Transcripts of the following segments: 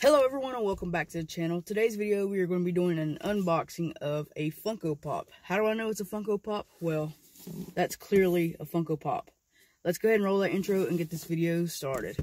Hello everyone and welcome back to the channel. Today's video we are going to be doing an unboxing of a Funko Pop. How do I know it's a Funko Pop? Well, that's clearly a Funko Pop. Let's go ahead and roll that intro and get this video started.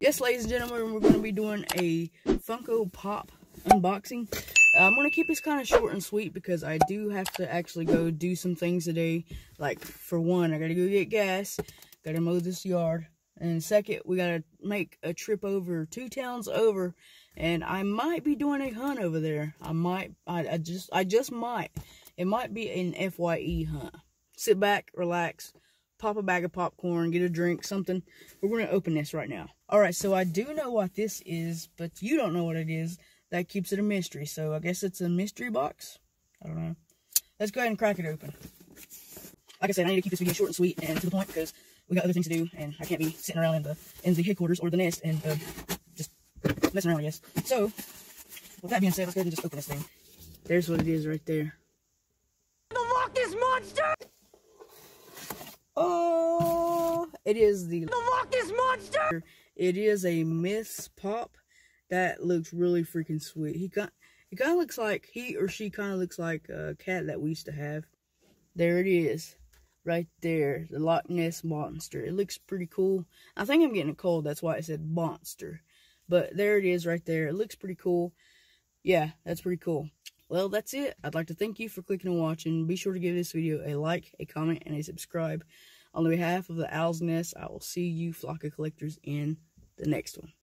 Yes, ladies and gentlemen, we're going to be doing a Funko Pop unboxing. I'm going to keep this kind of short and sweet because I do have to actually go do some things today. Like, for one, I got to go get gas, got to mow this yard. And second, we got to make a trip over two towns over. And I might be doing a hunt over there. I might, I, I just, I just might. It might be an FYE hunt. Sit back, relax, pop a bag of popcorn, get a drink, something. We're going to open this right now. All right, so I do know what this is, but you don't know what it is that keeps it a mystery. So I guess it's a mystery box. I don't know. Let's go ahead and crack it open. Like I said, I need to keep this video short and sweet and to the point because we got other things to do and I can't be sitting around in the in the headquarters or the nest and uh, just messing around, I guess. So, with that being said, let's go ahead and just open this thing. There's what it is right there. The Loch Ness Monster! Oh, it is the The Loch Ness Monster! It is a Myths Pop that looks really freaking sweet. He got it kind of looks like he or she kind of looks like a cat that we used to have. There it is, right there, the Loch Ness monster. It looks pretty cool. I think I'm getting a cold. That's why I said monster. But there it is, right there. It looks pretty cool. Yeah, that's pretty cool. Well, that's it. I'd like to thank you for clicking and watching. Be sure to give this video a like, a comment, and a subscribe. On behalf of the Owles Nest, I will see you, flock of collectors, in the next one.